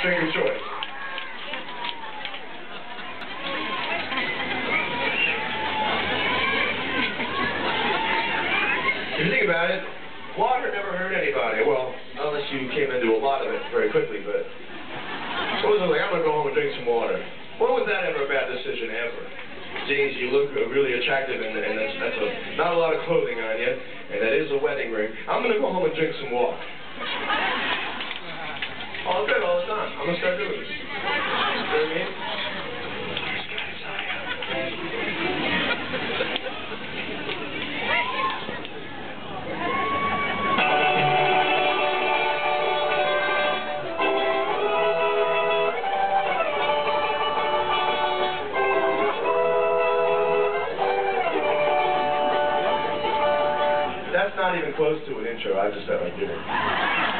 Of choice. If you think about it, water never hurt anybody. Well, unless you came into a lot of it very quickly, but suppose like, I'm going to go home and drink some water. When was that ever a bad decision, ever? Jeans, you look really attractive, and, and that's, that's a, not a lot of clothing on you, and that is a wedding ring. I'm going to go home and drink some water. All the time. I'm going to start doing? That's not even close to an intro. I just felt like doing it.